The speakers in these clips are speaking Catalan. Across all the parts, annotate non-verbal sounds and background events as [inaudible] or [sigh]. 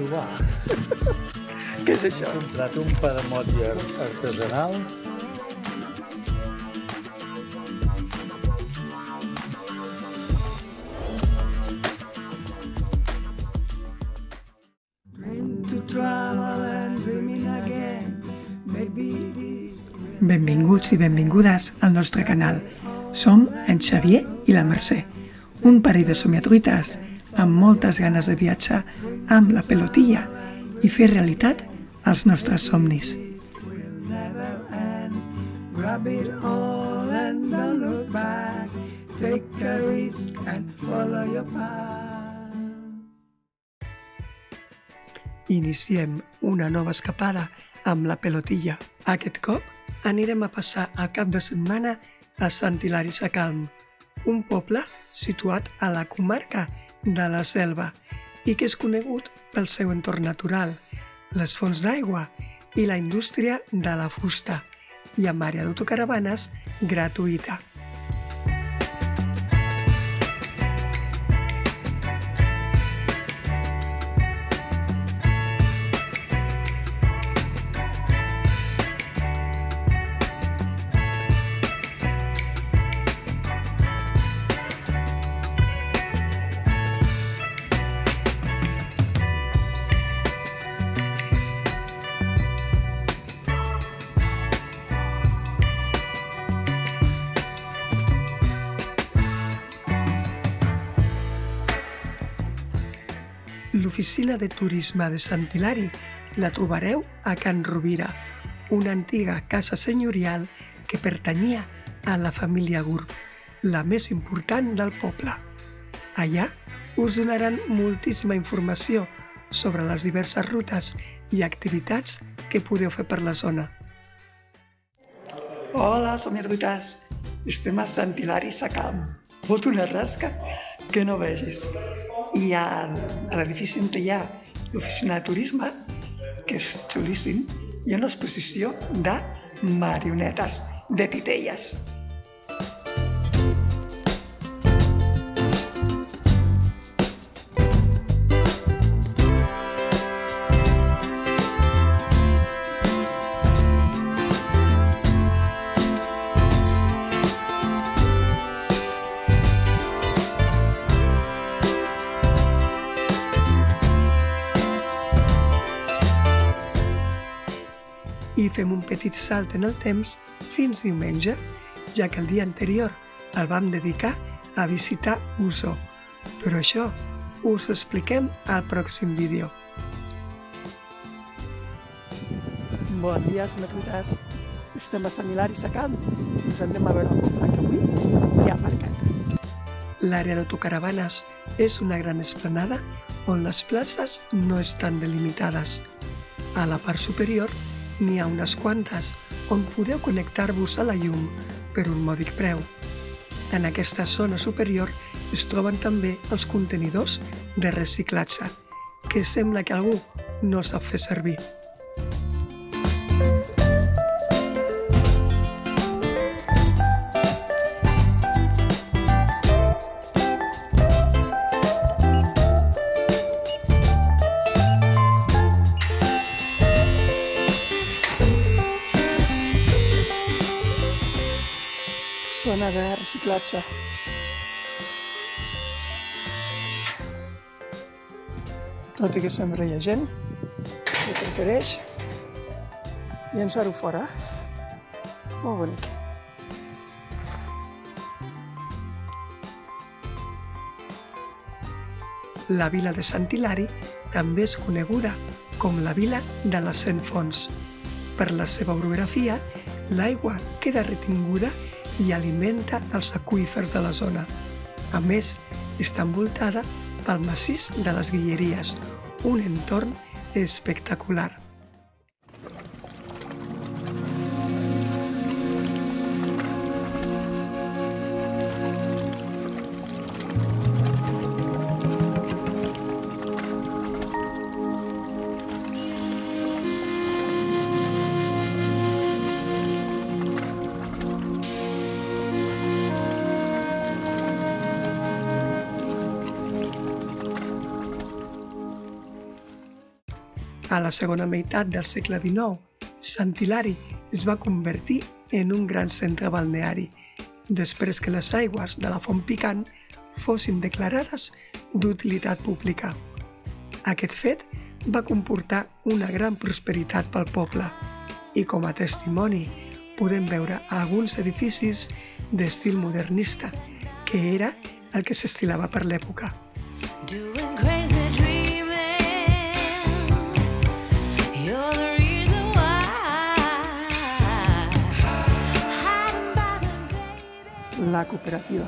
provar. [laughs] Què és això? He comprat un pa de motlla artesanal Benvinguts i benvingudes al nostre canal. Som en Xavier i la Mercè, un parell de somiatruites amb moltes ganes de viatjar amb la pelotilla i fer realitat els nostres somnis. Grab it all and don't look back. Take a risk and follow your path. Iniciem una nova escapada amb la pelotilla. Aquest cop anirem a passar el cap de setmana a Sant Hilari Sacalm, un poble situat a la comarca de la Selva i que és conegut pel seu entorn natural, les fonts d'aigua i la indústria de la fusta i amb àrea d'autocaravanes gratuïta. L'oficina de turisme de Sant Hilari la trobareu a Can Rovira, una antiga casa senyorial que pertanyia a la família Gurb, la més important del poble. Allà us donaran moltíssima informació sobre les diverses rutes i activitats que podeu fer per la zona. Hola, som erudits. Estem a Sant Hilari Sacalm. Fot una rasca que no vegis. I a, a l'edifici on hi ha l'oficina de turisme, que és xulíssim, hi ha una exposició de marionetes, de titelles. Fem un petit salt en el temps fins diumenge, ja que el dia anterior el vam dedicar a visitar Uso. Però això us ho expliquem al pròxim vídeo. Bon dia, sometrutes. Estem a Sant Hilari Sacant. Ens anem a veure el poble que avui hi ha aparcat. L'àrea d'autocaravanes és una gran esplanada on les places no estan delimitades. A la part superior n'hi ha unes quantes on podeu connectar-vos a la llum per un mòdic preu. En aquesta zona superior es troben també els contenidors de reciclatge, que sembla que algú no sap fer servir. Zona de reciclatge. Tot i que sempre hi ha gent que prefereix llançar-ho fora. Molt bonic. La vila de Sant Hilari també és coneguda com la vila de les Cent Fonts. Per la seva orografia, l'aigua queda retinguda i alimenta els aqüífers de la zona. A més, està envoltada pel massís de les Guilleries, un entorn espectacular. A la segona meitat del segle XIX, Sant Hilari es va convertir en un gran centre balneari, després que les aigües de la Font Picant fossin declarades d'utilitat pública. Aquest fet va comportar una gran prosperitat pel poble i com a testimoni podem veure alguns edificis d'estil modernista, que era el que s'estilava per l'època. Doing La cooperativa.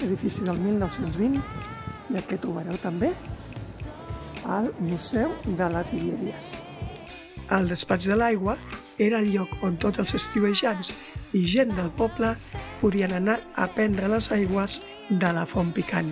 Edifici del 1920 i el trobareu també al Museu de les Guilleries. El despatx de l'aigua era el lloc on tots els estiuejants i gent del poble podien anar a prendre les aigües de la font picant.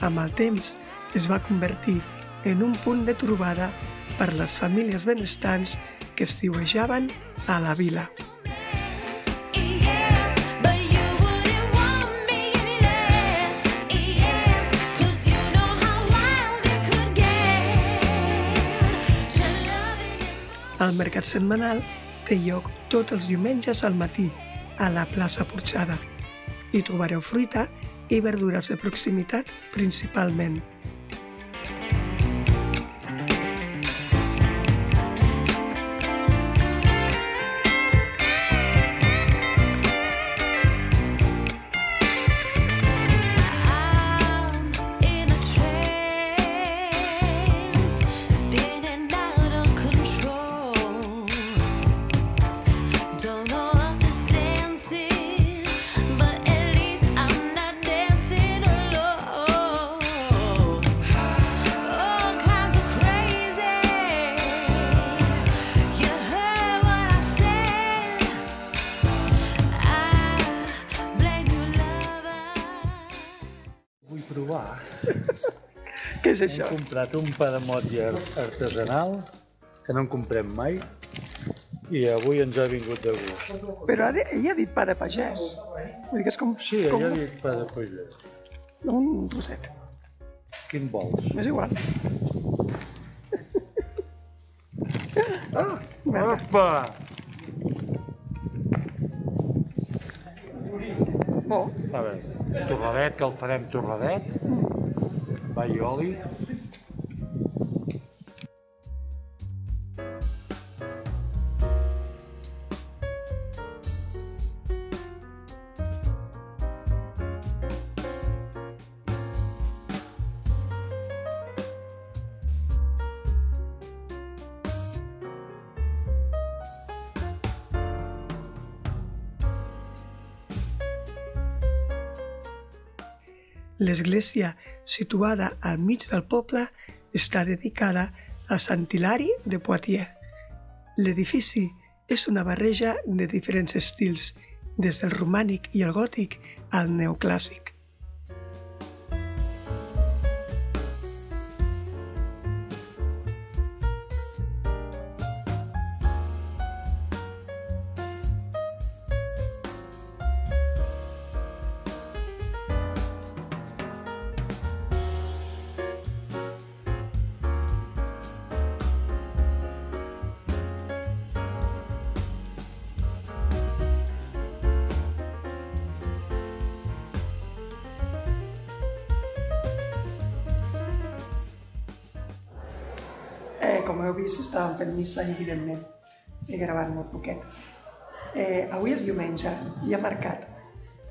Amb el temps es va convertir en un punt de trobada per les famílies benestants que estiuejaven a la vila. El mercat setmanal té lloc tots els diumenges al matí a la plaça Porxada. Hi trobareu fruita i verdures de proximitat principalment. Provar. [laughs] Què és Hem això? comprat un pa de motlla artesanal, que no en comprem mai, i avui ens ha vingut de gust. Però ara ella ha dit pa de pagès. Vull dir que és com, Sí, com ella ha dit pa de pagès. un roset. Quin vols? M'és igual. [laughs] ah. Opa! Bo. A veure, torradet, que el farem torradet. Va i L'església, situada al mig del poble, està dedicada a Sant Hilari de Poitiers. L'edifici és una barreja de diferents estils, des del romànic i el gòtic al neoclàssic. Com heu vist, estàvem fent missa, evidentment. He gravat molt poquet. Eh, avui és diumenge, hi ha mercat.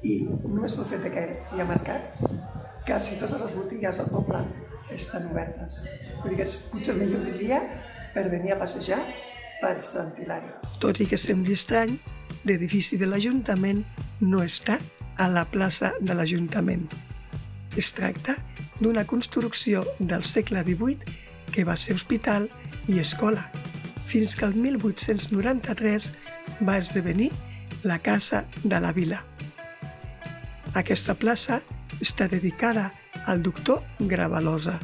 I només pel fet que hi ha mercat, quasi totes les botigues del poble estan obertes. Vull dir que és potser el millor dia per venir a passejar per Sant Hilari. Tot i que sembli estrany, l'edifici de l'Ajuntament no està a la plaça de l'Ajuntament. Es tracta d'una construcció del segle XVIII que va ser hospital i escola, fins que el 1893 va esdevenir la Casa de la Vila. Aquesta plaça està dedicada al doctor Gravalosa,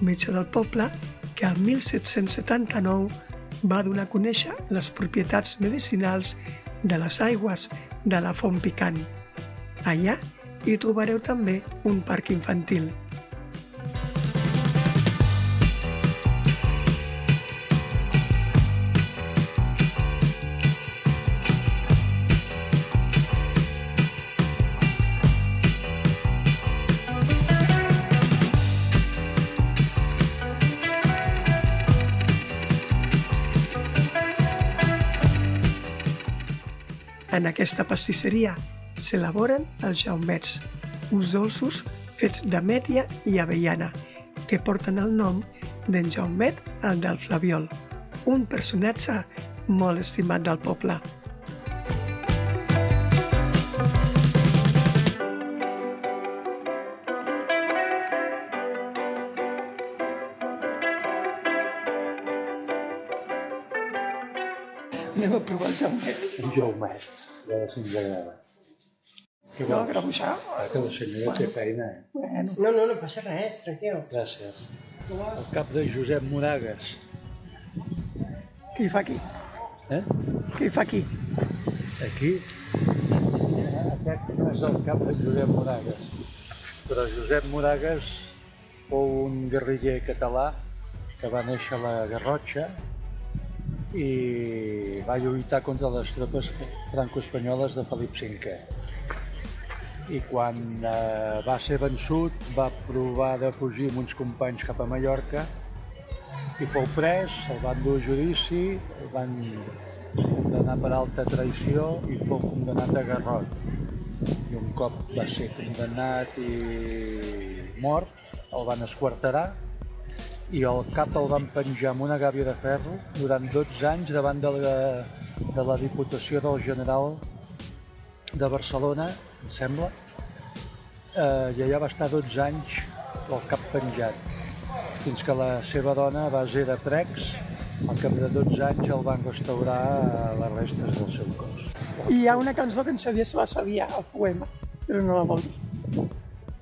metge del poble que al 1779 va donar a conèixer les propietats medicinals de les aigües de la Font Picant. Allà hi trobareu també un parc infantil. En aquesta pastisseria s'elaboren els jaumets, uns dolços fets d'ametlla i avellana, que porten el nom d'en Jaumet el del Flabiol, un personatge molt estimat del poble. Jaumets. En Jaumet, a veure si ens agrada. Què No, grabuixar? Ah, que la senyora té feina, eh? Bueno, No, no, no passa res, tranquil. Gràcies. El cap de Josep Moragas. què hi fa aquí? Eh? Què hi fa aquí? Aquí, aquest no és el cap de Josep Moragas, però Josep Moragas fou un guerriller català que va néixer a la Garrotxa i va lluitar contra les tropes franco-espanyoles de Felip V. I quan eh, va ser vençut va provar de fugir amb uns companys cap a Mallorca i fou pres, el van dur a judici, el van condemnar per alta traïció i fou condemnat a garrot. I un cop va ser condemnat i mort, el van esquarterar i el cap el van penjar amb una gàbia de ferro durant 12 anys davant de la, de la Diputació del General de Barcelona, em sembla, eh, i allà va estar 12 anys el cap penjat, fins que la seva dona, a base de precs, al cap de 12 anys el van restaurar a les restes del seu cos. I hi ha una cançó que en Xavier se la sabia, el poema, però no la vol dir.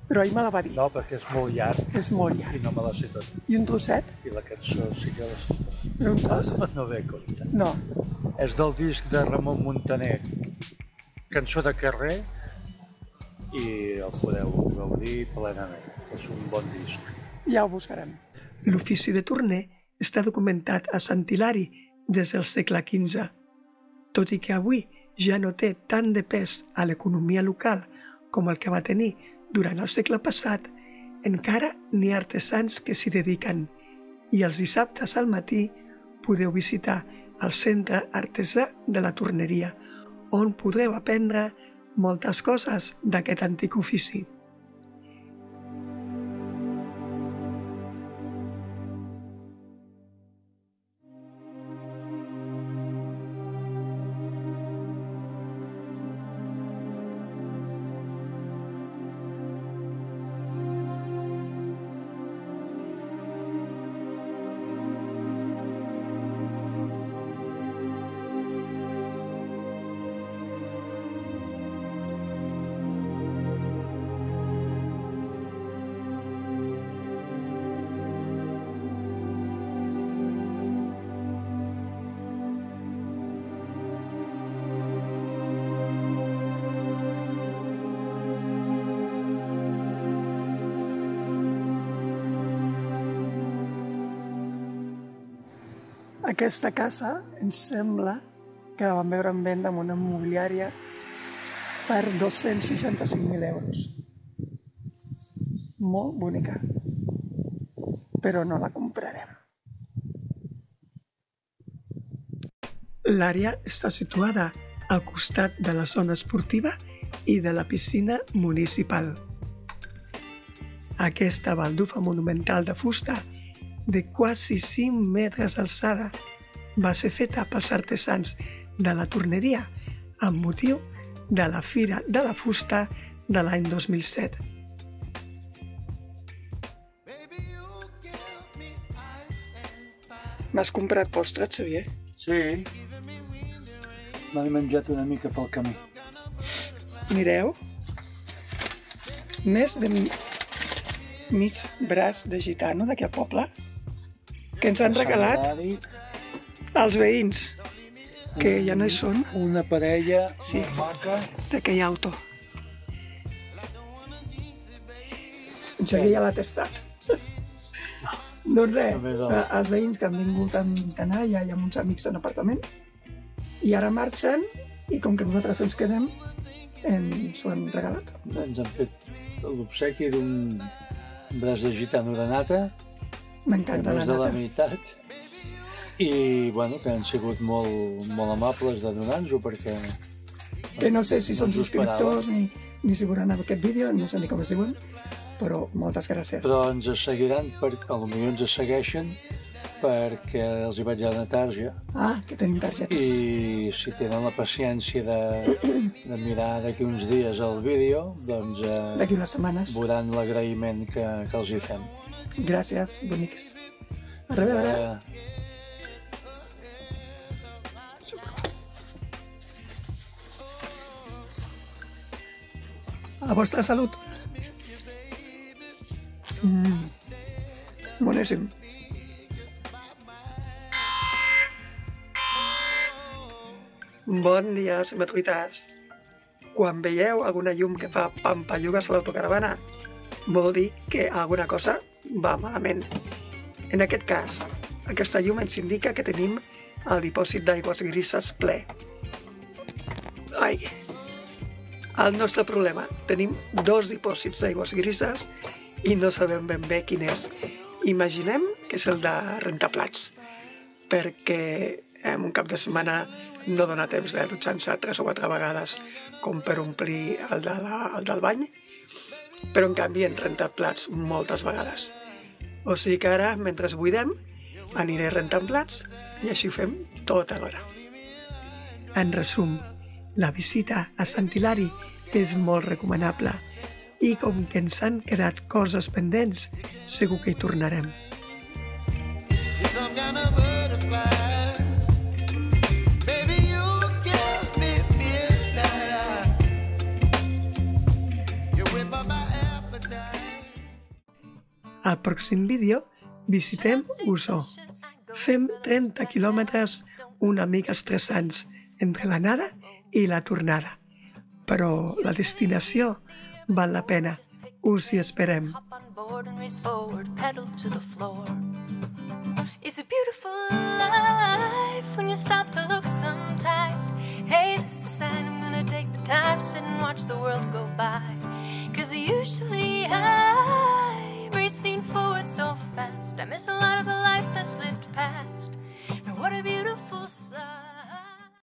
Però ell me la va dir. No, perquè és molt llarg És molt llarg. i no me la sé tot. I un trosset? I la cançó sí que la sé un tros? [laughs] No ve a compte. No. És del disc de Ramon Montaner, Cançó de carrer, i el podeu gaudir plenament. És un bon disc. Ja ho buscarem. L'ofici de torner està documentat a Sant Hilari des del segle XV. Tot i que avui ja no té tant de pes a l'economia local com el que va tenir durant el segle passat, encara n'hi ha artesans que s'hi dediquen i els dissabtes al matí podeu visitar el centre artesà de la torneria, on podreu aprendre moltes coses d'aquest antic ofici. Aquesta casa ens sembla que la vam veure en venda amb una immobiliària per 265.000 euros. Molt bonica. Però no la comprarem. L'àrea està situada al costat de la zona esportiva i de la piscina municipal. Aquesta baldufa monumental de fusta de quasi 5 metres d'alçada va ser feta pels artesans de la torneria amb motiu de la Fira de la Fusta de l'any 2007. M'has comprat postres, Xavier? Sí, m'he menjat una mica pel camí. Mireu. Més de mi... mig braç de gitano d'aquí al poble que ens han regalat als veïns, que ja no hi són, Una parella Sí. maca. d'aquell auto. Ja l'ha tastat. doncs [laughs] res, eh, els veïns que han vingut amb canalla i amb uns amics en apartament i ara marxen i com que nosaltres ens quedem ens ho han regalat. Ens han fet l'obsequi d'un braç de gitano de nata, M'encanta la més de la i bueno, que han sigut molt, molt amables de donar-nos-ho perquè que no sé si són No esperava. subscriptors ni, ni si veuran aquest vídeo, no sé ni com es diuen, però moltes gràcies. Però ens seguiran, per, potser ens segueixen perquè els hi vaig dar una tarja Ah, que tenim targetes. i si tenen la paciència de, de mirar d'aquí uns dies el vídeo, doncs eh, D'aquí unes setmanes. veuran l'agraïment que, que els hi fem. Gràcies, bonics. A reveure. Eh, A vostra salut. Mm. Boníssim. Bon dia, simetruites. Quan veieu alguna llum que fa pampallugues a l'autocaravana, vol dir que alguna cosa va malament. En aquest cas, aquesta llum ens indica que tenim el dipòsit d'aigües grises ple. Ai, el nostre problema, tenim dos dipòsits d'aigües grises i no sabem ben bé quin és. Imaginem que és el de rentaplats, perquè en un cap de setmana no dona temps de dutxar-se tres o quatre vegades com per omplir el, de la, el del bany, però en canvi en rentat plats moltes vegades. O sigui que ara, mentre buidem, aniré rentant plats i així ho fem tota l'hora. En resum, la visita a Sant Hilari és molt recomanable i com que ens han quedat coses pendents, segur que hi tornarem. Al pròxim vídeo visitem Usó. Fem 30 quilòmetres una mica estressants entre l'anada i la tornada. Però la destinació val la pena. Us hi esperem. It's a beautiful life when you stop to look sometimes. Hey, this is a sign I'm gonna take the time, sit and watch the world go by. Cause usually racing forward so fast. I miss a lot of the life that's slipped past. Now, what a beautiful sight.